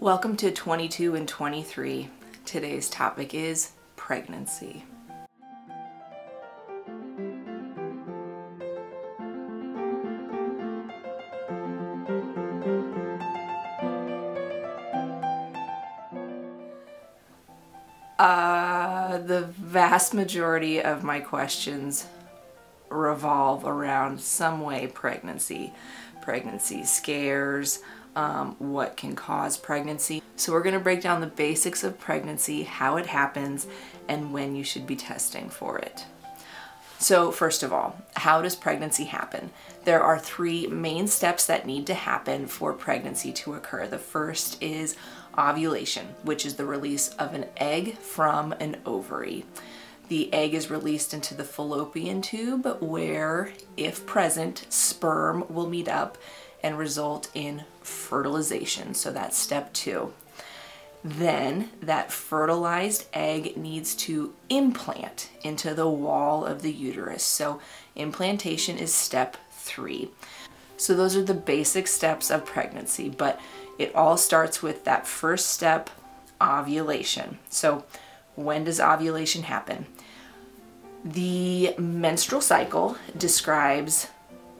Welcome to 22 and 23. Today's topic is pregnancy. Uh, the vast majority of my questions revolve around some way pregnancy. Pregnancy scares, um, what can cause pregnancy. So we're going to break down the basics of pregnancy, how it happens, and when you should be testing for it. So first of all, how does pregnancy happen? There are three main steps that need to happen for pregnancy to occur. The first is ovulation, which is the release of an egg from an ovary. The egg is released into the fallopian tube where, if present, sperm will meet up and result in fertilization. So that's step two. Then that fertilized egg needs to implant into the wall of the uterus. So implantation is step three. So those are the basic steps of pregnancy, but it all starts with that first step, ovulation. So when does ovulation happen? The menstrual cycle describes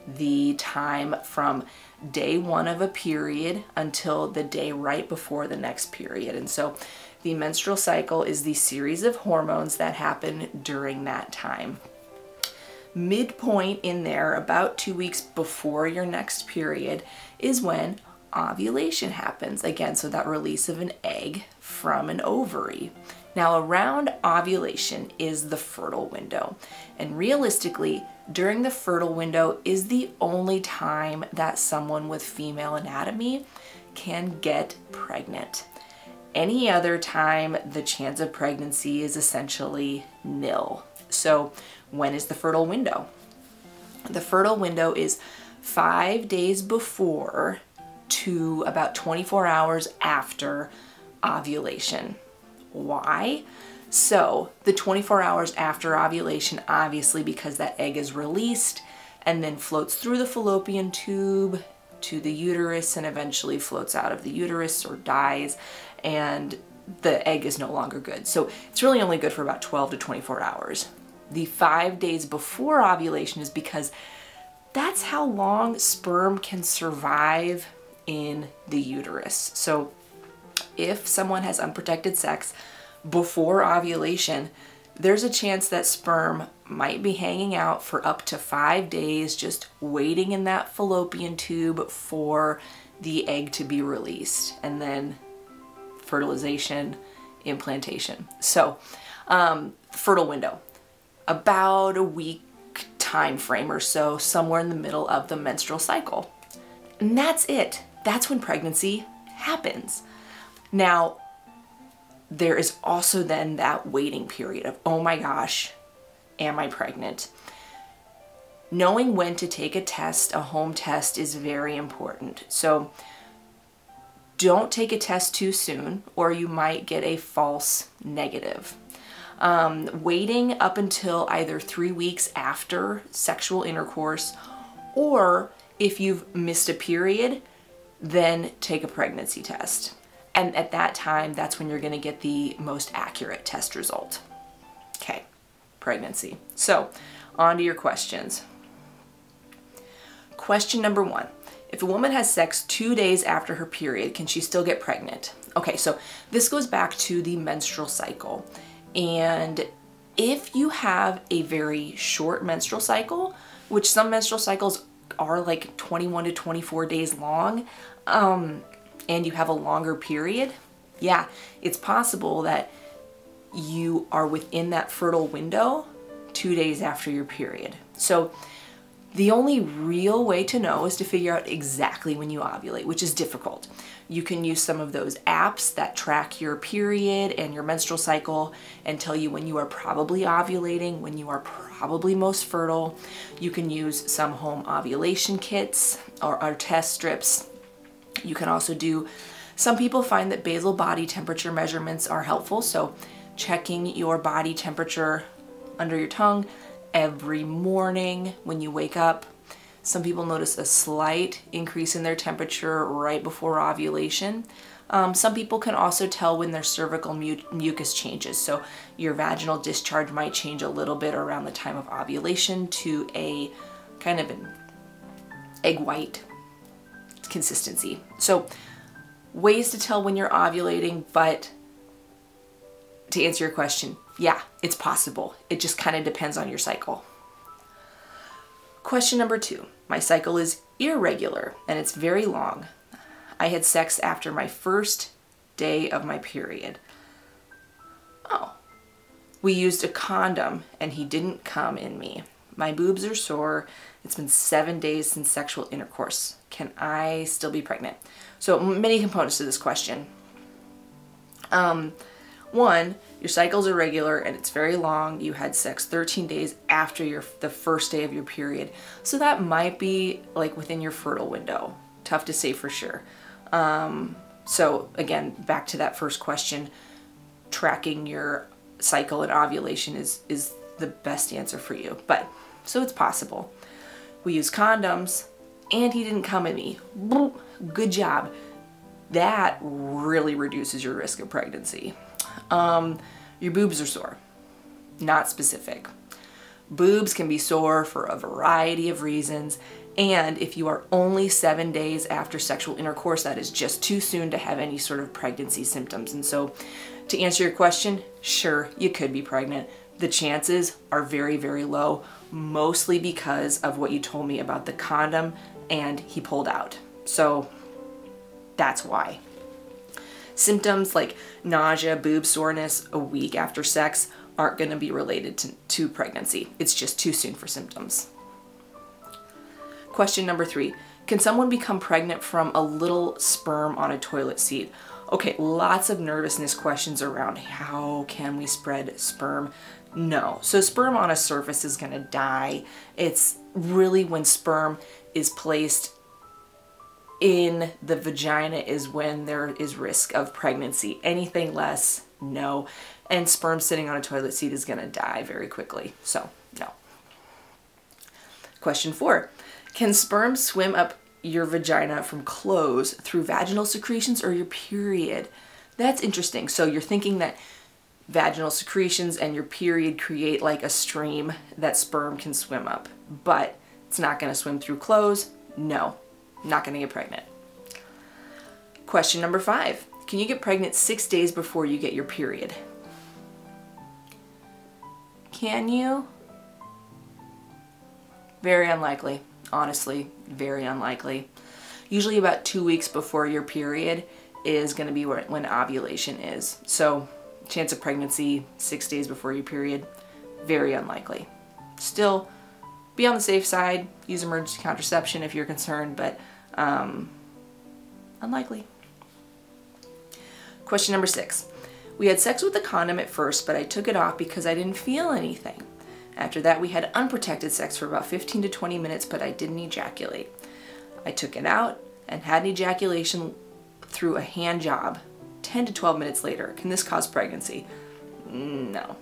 the time from day one of a period until the day right before the next period. And so the menstrual cycle is the series of hormones that happen during that time. Midpoint in there, about two weeks before your next period, is when ovulation happens. Again, so that release of an egg from an ovary. Now, around ovulation is the fertile window. And realistically, during the fertile window is the only time that someone with female anatomy can get pregnant. Any other time, the chance of pregnancy is essentially nil. So, when is the fertile window? The fertile window is five days before to about 24 hours after ovulation. Why? So the 24 hours after ovulation, obviously because that egg is released and then floats through the fallopian tube to the uterus and eventually floats out of the uterus or dies and the egg is no longer good. So it's really only good for about 12 to 24 hours. The five days before ovulation is because that's how long sperm can survive in the uterus. So if someone has unprotected sex before ovulation, there's a chance that sperm might be hanging out for up to five days, just waiting in that fallopian tube for the egg to be released, and then fertilization, implantation. So, um, fertile window, about a week time frame or so, somewhere in the middle of the menstrual cycle. And that's it. That's when pregnancy happens. Now, there is also then that waiting period of, oh my gosh, am I pregnant? Knowing when to take a test, a home test, is very important. So don't take a test too soon or you might get a false negative. Um, waiting up until either three weeks after sexual intercourse or if you've missed a period, then take a pregnancy test. And at that time, that's when you're gonna get the most accurate test result. Okay, pregnancy. So, on to your questions. Question number one. If a woman has sex two days after her period, can she still get pregnant? Okay, so this goes back to the menstrual cycle. And if you have a very short menstrual cycle, which some menstrual cycles are like 21 to 24 days long, um, and you have a longer period, yeah, it's possible that you are within that fertile window two days after your period. So the only real way to know is to figure out exactly when you ovulate, which is difficult. You can use some of those apps that track your period and your menstrual cycle and tell you when you are probably ovulating, when you are probably most fertile. You can use some home ovulation kits or, or test strips you can also do, some people find that basal body temperature measurements are helpful. So checking your body temperature under your tongue every morning when you wake up. Some people notice a slight increase in their temperature right before ovulation. Um, some people can also tell when their cervical mu mucus changes. So your vaginal discharge might change a little bit around the time of ovulation to a kind of an egg white consistency. So ways to tell when you're ovulating, but to answer your question, yeah, it's possible. It just kind of depends on your cycle. Question number two. My cycle is irregular and it's very long. I had sex after my first day of my period. Oh. We used a condom and he didn't come in me. My boobs are sore. It's been seven days since sexual intercourse. Can I still be pregnant? So many components to this question. Um, one, your cycles are regular and it's very long. You had sex 13 days after your the first day of your period. So that might be like within your fertile window. Tough to say for sure. Um, so again, back to that first question, tracking your cycle and ovulation is, is the best answer for you. But, so it's possible. We use condoms and he didn't come at me. Good job. That really reduces your risk of pregnancy. Um, your boobs are sore. Not specific. Boobs can be sore for a variety of reasons, and if you are only seven days after sexual intercourse, that is just too soon to have any sort of pregnancy symptoms. And so, to answer your question, sure, you could be pregnant. The chances are very, very low, mostly because of what you told me about the condom and he pulled out. So, that's why. Symptoms like nausea, boob soreness a week after sex aren't going to be related to, to pregnancy. It's just too soon for symptoms. Question number three, can someone become pregnant from a little sperm on a toilet seat? Okay, lots of nervousness questions around how can we spread sperm? No. So sperm on a surface is going to die. It's really when sperm is placed in the vagina is when there is risk of pregnancy. Anything less, no. And sperm sitting on a toilet seat is gonna die very quickly, so no. Question four, can sperm swim up your vagina from clothes through vaginal secretions or your period? That's interesting. So you're thinking that vaginal secretions and your period create like a stream that sperm can swim up, but it's not gonna swim through clothes, no not going to get pregnant. Question number five. Can you get pregnant six days before you get your period? Can you? Very unlikely. Honestly, very unlikely. Usually about two weeks before your period is going to be when ovulation is. So chance of pregnancy six days before your period, very unlikely. Still, be on the safe side, use emergency contraception if you're concerned, but um, unlikely. Question number six. We had sex with the condom at first, but I took it off because I didn't feel anything. After that, we had unprotected sex for about 15 to 20 minutes, but I didn't ejaculate. I took it out and had an ejaculation through a hand job 10 to 12 minutes later. Can this cause pregnancy? No.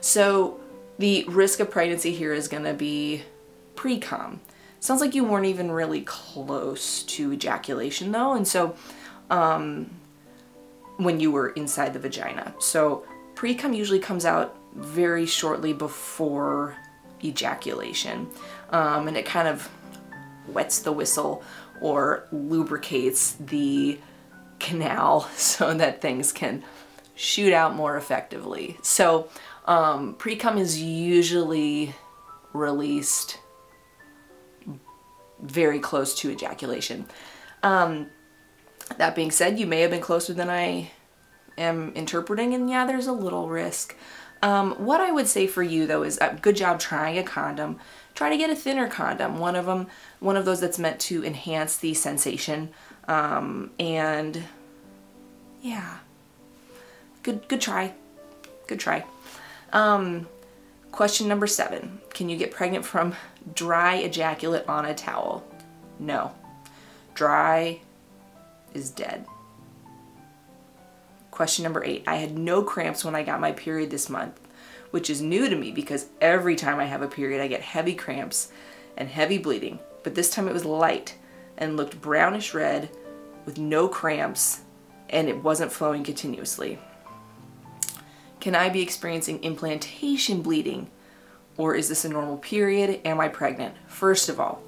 So the risk of pregnancy here is going to be pre-cum. Sounds like you weren't even really close to ejaculation though, and so um, when you were inside the vagina. So pre-cum usually comes out very shortly before ejaculation, um, and it kind of wets the whistle or lubricates the canal so that things can shoot out more effectively. So um, pre-cum is usually released very close to ejaculation. Um, that being said, you may have been closer than I am interpreting, and yeah, there's a little risk. Um, what I would say for you though is a uh, good job trying a condom. Try to get a thinner condom, one of them, one of those that's meant to enhance the sensation. Um, and yeah, good, good try, good try. Um, question number seven, can you get pregnant from dry ejaculate on a towel. No. Dry is dead. Question number eight. I had no cramps when I got my period this month, which is new to me because every time I have a period I get heavy cramps and heavy bleeding. but this time it was light and looked brownish red with no cramps and it wasn't flowing continuously. Can I be experiencing implantation bleeding? Or is this a normal period? Am I pregnant? First of all,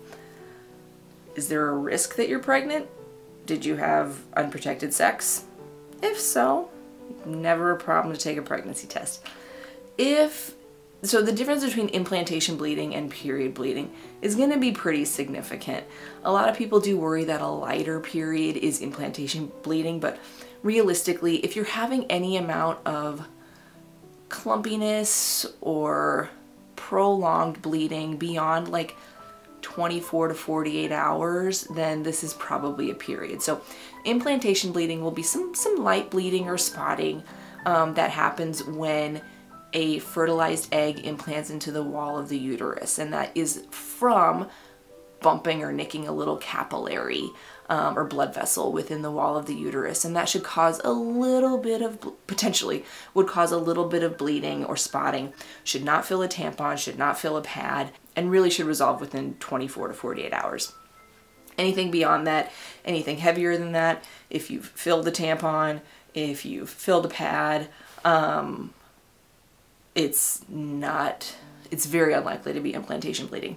is there a risk that you're pregnant? Did you have unprotected sex? If so, never a problem to take a pregnancy test. If so the difference between implantation bleeding and period bleeding is going to be pretty significant. A lot of people do worry that a lighter period is implantation bleeding, but realistically, if you're having any amount of clumpiness or prolonged bleeding beyond like 24 to 48 hours, then this is probably a period. So implantation bleeding will be some, some light bleeding or spotting um, that happens when a fertilized egg implants into the wall of the uterus, and that is from bumping or nicking a little capillary um, or blood vessel within the wall of the uterus and that should cause a little bit of potentially would cause a little bit of bleeding or spotting. Should not fill a tampon should not fill a pad and really should resolve within 24 to 48 hours. Anything beyond that anything heavier than that if you've filled the tampon if you've filled a pad um, it's not it's very unlikely to be implantation bleeding.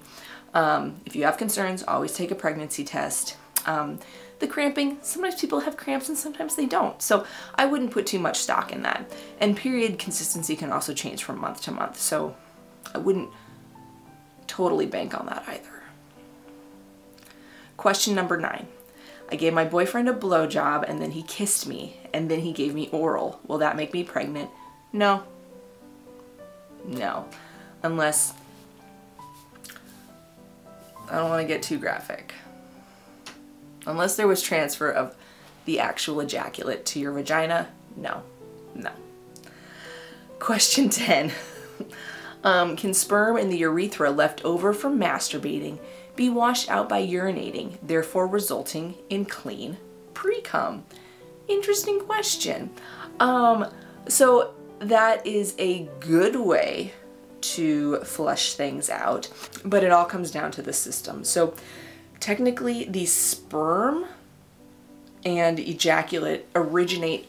Um, if you have concerns, always take a pregnancy test. Um, the cramping, sometimes people have cramps and sometimes they don't. So I wouldn't put too much stock in that. And period consistency can also change from month to month. So I wouldn't totally bank on that either. Question number nine. I gave my boyfriend a blowjob and then he kissed me and then he gave me oral. Will that make me pregnant? No. No. Unless I don't want to get too graphic. Unless there was transfer of the actual ejaculate to your vagina, no, no. Question 10. um, can sperm in the urethra left over from masturbating be washed out by urinating, therefore resulting in clean pre-cum? Interesting question. Um, so that is a good way to flush things out, but it all comes down to the system. So technically the sperm and ejaculate originate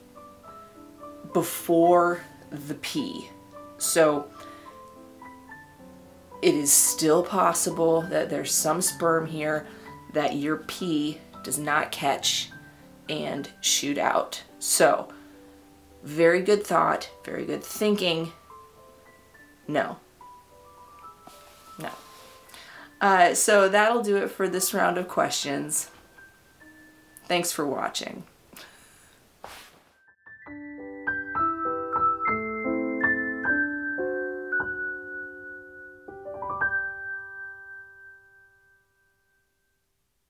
before the pee. So it is still possible that there's some sperm here that your pee does not catch and shoot out. So very good thought, very good thinking, no. Uh, so that'll do it for this round of questions. Thanks for watching.